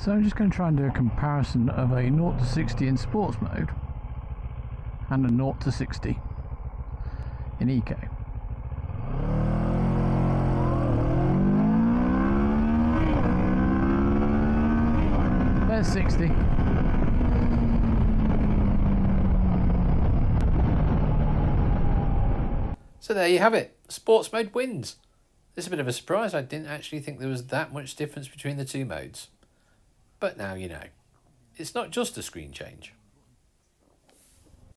So I'm just going to try and do a comparison of a 0 to 60 in sports mode and a 0 to 60 in eco. There's 60. So there you have it. Sports mode wins. It's a bit of a surprise. I didn't actually think there was that much difference between the two modes. But now you know. It's not just a screen change.